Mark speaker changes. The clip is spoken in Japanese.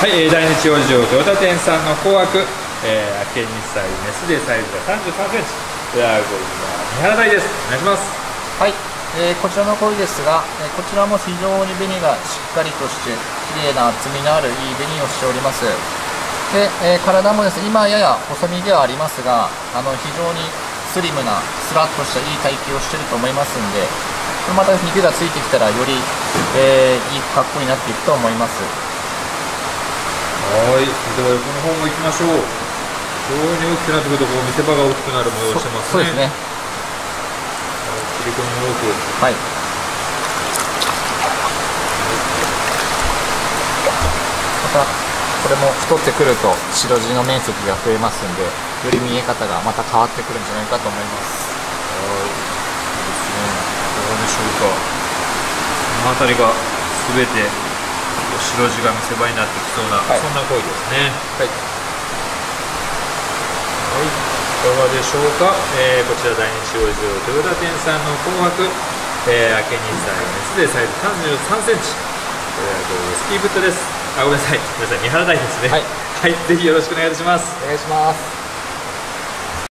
Speaker 1: はい、えー、大日王子城トヨタ店さんの紅白、えー、明け2歳メスでサイズが3 3センチ。ドラゴンは三原台です。お願いします。
Speaker 2: はい、えー、こちらの鯉ですが、えー、こちらも非常に紅がしっかりとして綺麗な厚みのあるいい紅をしております。で、えー、体もですね今やや細身ではありますがあの非常にスリムなスラッとしたいい体型をしていると思いますんでこれまた肉がついてきたらより、えー、いい格好になっていくと思います。
Speaker 1: い。では横の方も行きましょう。非常に大きくなってくるとこう見せ場が大きくなる模様してますね。そうですね。切り込みも多く。はい
Speaker 2: またこれも太ってくると白地の面積が増えますんでより見え方がまた変わってくるんじゃないかと思います。はい。
Speaker 1: いいですね。どうでしょうか。この辺りが全て白地が見せ場になってきそうな、はい、そんな声ですね。はい、はい、いかがでしょうか、えー、こちら第二使用場豊田店さんの紅白、えー、明けに歳熱でサイズ3 3センチ。これはスキーブットです。あごめんなさい。ごめんなさい。三原台ですね。はい、はい、ぜひよろしくお願いします。
Speaker 2: お願いします